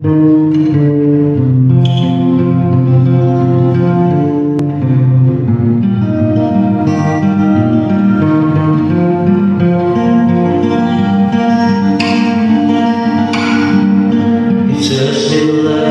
it's a love.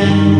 Yeah.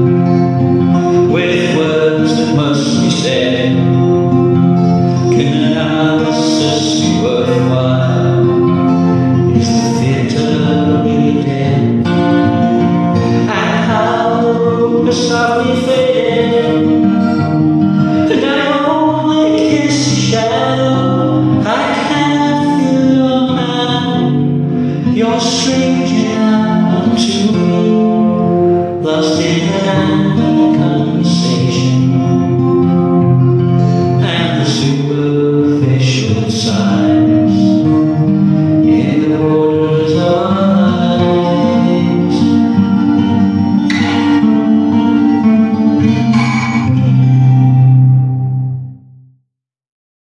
有时